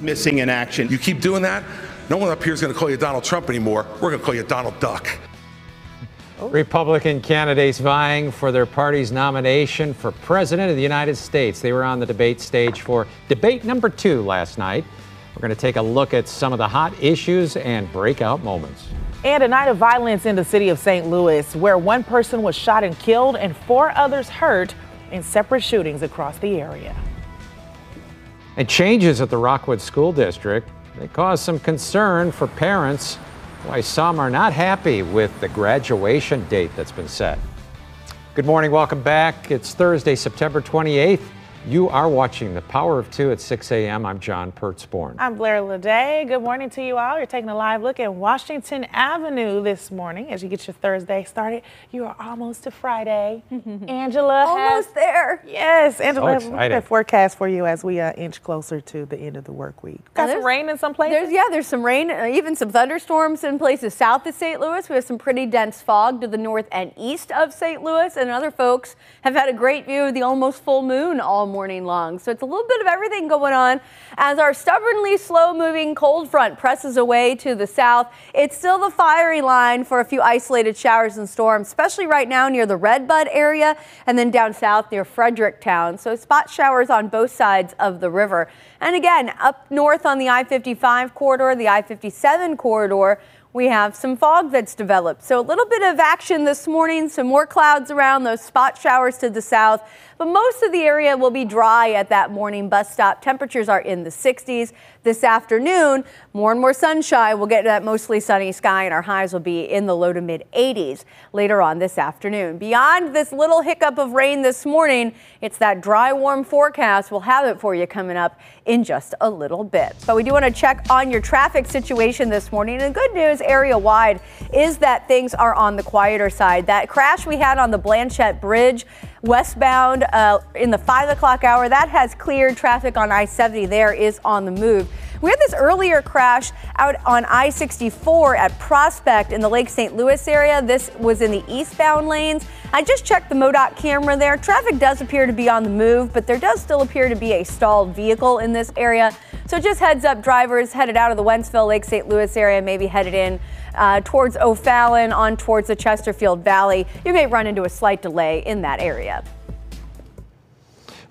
missing in action. You keep doing that, no one up here is going to call you Donald Trump anymore. We're going to call you Donald Duck. Republican candidates vying for their party's nomination for President of the United States. They were on the debate stage for debate number two last night. We're going to take a look at some of the hot issues and breakout moments. And a night of violence in the city of St. Louis, where one person was shot and killed and four others hurt in separate shootings across the area. And changes at the Rockwood School District. They cause some concern for parents why some are not happy with the graduation date that's been set. Good morning, welcome back. It's Thursday, September 28th. You are watching The Power of Two at 6 a.m. I'm John Pertzborn. I'm Blair Lede. Good morning to you all. You're taking a live look at Washington Avenue this morning as you get your Thursday started. You are almost to Friday. Angela Almost has, there. Yes, Angela has excited. a forecast for you as we uh, inch closer to the end of the work week. Got some rain in some places. There's yeah, there's some rain, uh, even some thunderstorms in places south of St. Louis. We have some pretty dense fog to the north and east of St. Louis, and other folks have had a great view of the almost full moon all morning long. So it's a little bit of everything going on as our stubbornly slow-moving cold front presses away to the south. It's still the fiery line for a few isolated showers and storms, especially right now near the Redbud area and then down south near Fredericktown. So spot showers on both sides of the river. And again, up north on the I-55 corridor, the I-57 corridor, we have some fog that's developed. So a little bit of action this morning, some more clouds around, those spot showers to the south. But most of the area will be dry at that morning bus stop. Temperatures are in the 60s. This afternoon, more and more sunshine. We'll get that mostly sunny sky and our highs will be in the low to mid 80s later on this afternoon. Beyond this little hiccup of rain this morning, it's that dry, warm forecast. We'll have it for you coming up in just a little bit. But we do want to check on your traffic situation this morning. And the good news area wide is that things are on the quieter side. That crash we had on the Blanchette Bridge westbound uh, in the 5 o'clock hour, that has cleared traffic on I-70 there is on the move. We had this earlier crash out on I-64 at Prospect in the Lake St. Louis area. This was in the eastbound lanes. I just checked the MoDOT camera there. Traffic does appear to be on the move, but there does still appear to be a stalled vehicle in this area. So just heads up drivers headed out of the Wentzville, Lake St. Louis area, maybe headed in uh, towards O'Fallon on towards the Chesterfield Valley. You may run into a slight delay in that area.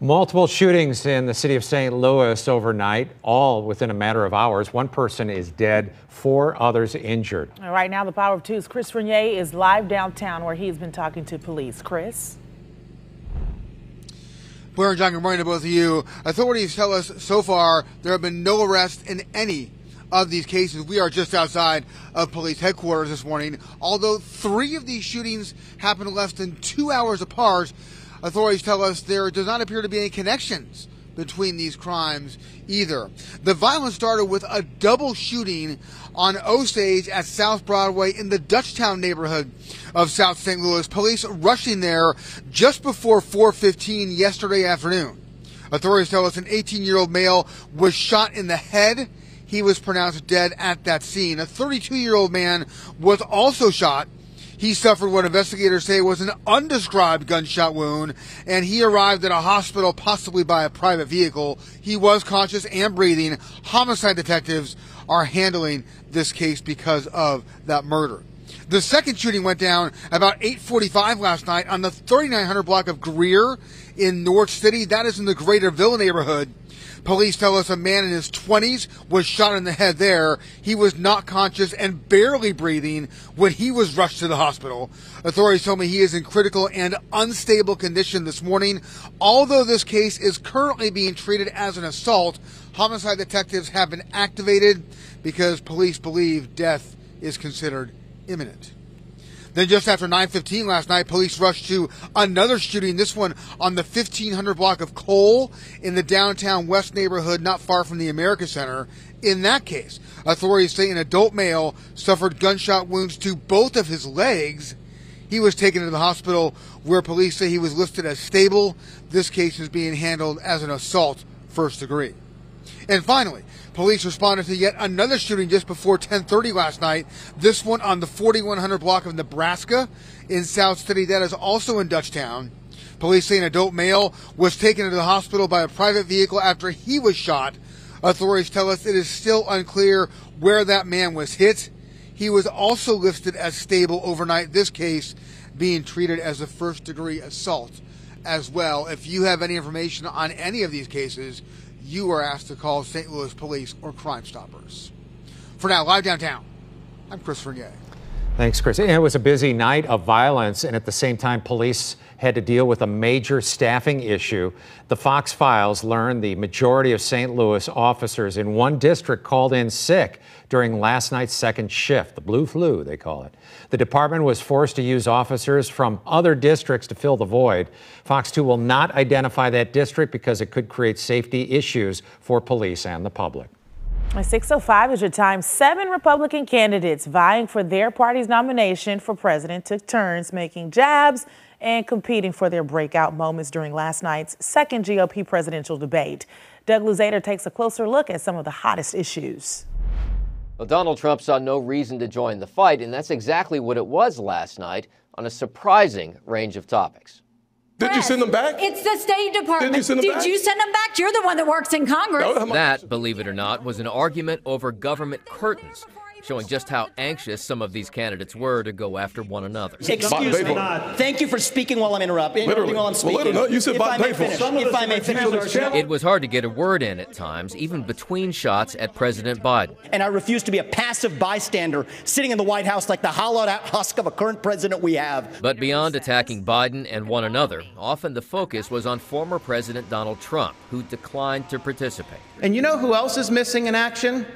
Multiple shootings in the city of St. Louis overnight, all within a matter of hours. One person is dead, four others injured. And Right now, the Power of Two's Chris Regnier is live downtown where he's been talking to police. Chris? Blair and John, good morning to both of you. Authorities tell us so far there have been no arrests in any of these cases. We are just outside of police headquarters this morning. Although three of these shootings happened less than two hours apart, authorities tell us there does not appear to be any connections between these crimes either. The violence started with a double shooting on Osage at South Broadway in the Dutchtown neighborhood of South St. Louis. Police rushing there just before 4:15 yesterday afternoon. Authorities tell us an 18-year-old male was shot in the head. He was pronounced dead at that scene. A 32-year-old man was also shot he suffered what investigators say was an undescribed gunshot wound, and he arrived at a hospital, possibly by a private vehicle. He was conscious and breathing. Homicide detectives are handling this case because of that murder. The second shooting went down about 8:45 last night on the 3900 block of Greer in North City. That is in the Greater Ville neighborhood. Police tell us a man in his 20s was shot in the head there. He was not conscious and barely breathing when he was rushed to the hospital. Authorities told me he is in critical and unstable condition this morning. Although this case is currently being treated as an assault, homicide detectives have been activated because police believe death is considered imminent. Then just after 9:15 last night, police rushed to another shooting. This one on the 1500 block of Cole in the downtown West neighborhood, not far from the America Center. In that case, authorities say an adult male suffered gunshot wounds to both of his legs. He was taken to the hospital where police say he was listed as stable. This case is being handled as an assault first degree. And finally, police responded to yet another shooting just before 10:30 last night. This one on the 4100 block of Nebraska in South City. That is also in Dutchtown. Police say an adult male was taken to the hospital by a private vehicle after he was shot. Authorities tell us it is still unclear where that man was hit. He was also listed as stable overnight, this case being treated as a first degree assault as well. If you have any information on any of these cases, you are asked to call St. Louis Police or Crime Stoppers. For now, live downtown, I'm Chris Regnier. Thanks, Chris. It was a busy night of violence, and at the same time, police had to deal with a major staffing issue. The Fox Files learned the majority of St. Louis officers in one district called in sick during last night's second shift, the blue flu, they call it. The department was forced to use officers from other districts to fill the void. Fox 2 will not identify that district because it could create safety issues for police and the public. 605 is your time. Seven Republican candidates vying for their party's nomination for president took turns making jabs and competing for their breakout moments during last night's second GOP presidential debate. Doug Luzader takes a closer look at some of the hottest issues. Well, Donald Trump saw no reason to join the fight, and that's exactly what it was last night on a surprising range of topics. Did you send them back? It's the State Department. Did you send them Did back? you send them back? You're the one that works in Congress. No, That, believe it or not, was an argument over government curtains, showing just how anxious some of these candidates were to go after one another. Excuse me. Paper. Thank you for speaking while I'm interrupting. Literally. Interrupting while I'm speaking. literally, no, you said if I may finish. If I may finish. It was hard to get a word in at times, even between shots at President Biden. And I refuse to be a passive bystander sitting in the White House like the hollowed out husk of a current president we have. But beyond attacking Biden and one another, often the focus was on former President Donald Trump, who declined to participate. And you know who else is missing in action?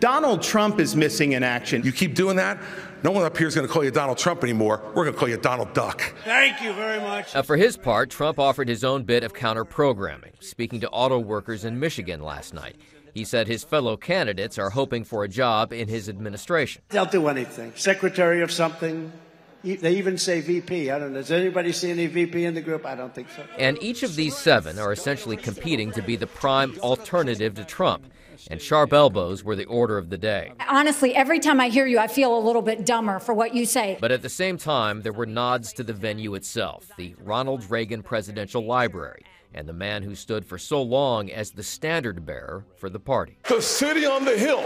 Donald Trump is missing in action. You keep doing that, no one up here is going to call you Donald Trump anymore. We're going to call you Donald Duck. Thank you very much. Uh, for his part, Trump offered his own bit of counter programming, speaking to auto workers in Michigan last night. He said his fellow candidates are hoping for a job in his administration. They'll do anything. Secretary of something. E- They even say VP. I don't know. Does anybody see any VP in the group? I don't think so. And each of these seven are essentially competing to be the prime alternative to Trump. And sharp elbows were the order of the day. Honestly, every time I hear you, I feel a little bit dumber for what you say. But at the same time, there were nods to the venue itself, the Ronald Reagan Presidential Library, and the man who stood for so long as the standard bearer for the party. The city on the hill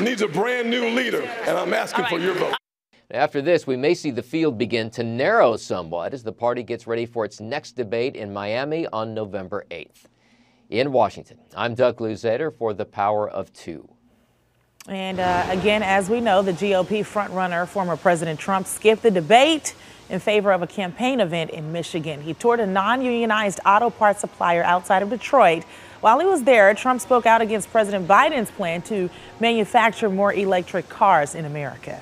needs a brand new leader, and I'm asking for your vote. After this, we may see the field begin to narrow somewhat as the party gets ready for its next debate in Miami on November 8th. In Washington, I'm Doug Luzader for The Power of Two. And uh, again, as we know, the GOP frontrunner, former President Trump, skipped the debate in favor of a campaign event in Michigan. He toured a non unionized auto parts supplier outside of Detroit. While he was there, Trump spoke out against President Biden's plan to manufacture more electric cars in America.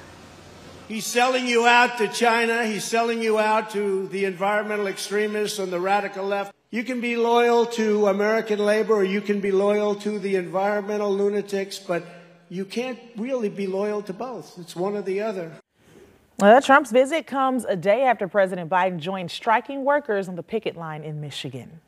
He's selling you out to China. He's selling you out to the environmental extremists and the radical left. You can be loyal to American labor or you can be loyal to the environmental lunatics, but you can't really be loyal to both. It's one or the other. Well, Trump's visit comes a day after President Biden joined striking workers on the picket line in Michigan.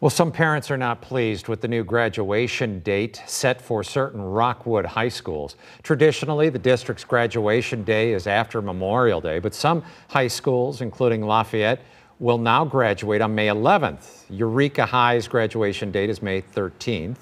Well, some parents are not pleased with the new graduation date set for certain Rockwood high schools. Traditionally, the district's graduation day is after Memorial Day, but some high schools, including Lafayette, will now graduate on May 11th. Eureka High's graduation date is May 13th.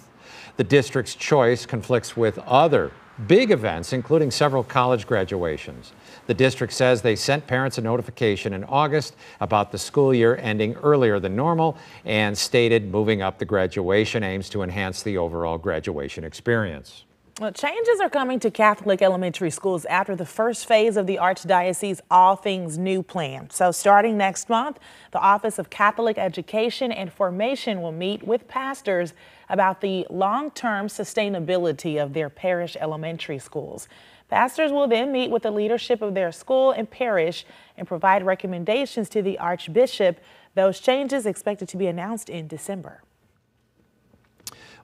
The district's choice conflicts with other big events, including several college graduations. The district says they sent parents a notification in August about the school year ending earlier than normal and stated moving up the graduation aims to enhance the overall graduation experience. Well, changes are coming to Catholic elementary schools after the first phase of the Archdiocese All Things New plan. So, starting next month, the Office of Catholic Education and Formation will meet with pastors about the long term sustainability of their parish elementary schools. Pastors will then meet with the leadership of their school and parish and provide recommendations to the Archbishop. Those changes expected to be announced in December.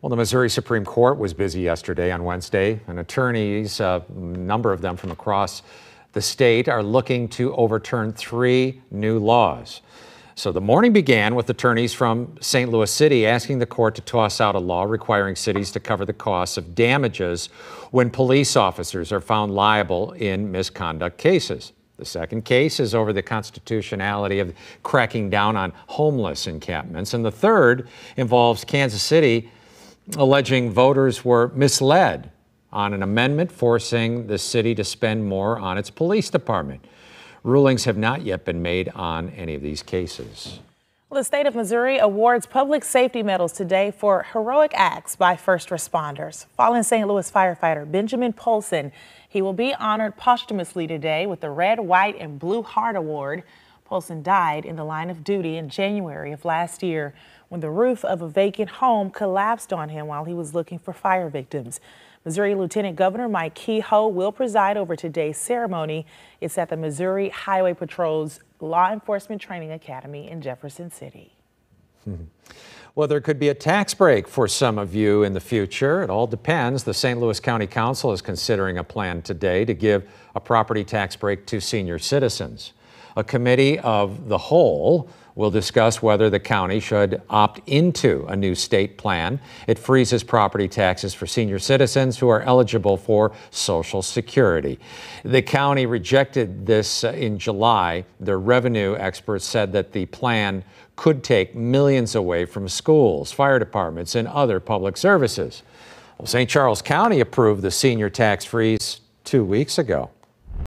Well, the Missouri Supreme Court was busy yesterday on Wednesday, and attorneys, a number of them from across the state, are looking to overturn three new laws. So the morning began with attorneys from St. Louis City asking the court to toss out a law requiring cities to cover the costs of damages when police officers are found liable in misconduct cases. The second case is over the constitutionality of cracking down on homeless encampments. And the third involves Kansas City alleging voters were misled on an amendment forcing the city to spend more on its police department. Rulings have not yet been made on any of these cases. Well, the state of Missouri awards public safety medals today for heroic acts by first responders. Fallen St. Louis firefighter Benjamin Polson, he will be honored posthumously today with the Red, White, and Blue Heart Award. Polson died in the line of duty in January of last year when the roof of a vacant home collapsed on him while he was looking for fire victims. Missouri Lieutenant Governor Mike Kehoe will preside over today's ceremony. It's at the Missouri Highway Patrol's Law Enforcement Training Academy in Jefferson City. Well, there could be a tax break for some of you in the future. It all depends. The St. Louis County Council is considering a plan today to give a property tax break to senior citizens. A committee of the whole will discuss whether the county should opt into a new state plan. It freezes property taxes for senior citizens who are eligible for Social Security. The county rejected this uh, in July. Their revenue experts said that the plan could take millions away from schools, fire departments, and other public services. Well, St. Charles County approved the senior tax freeze two weeks ago.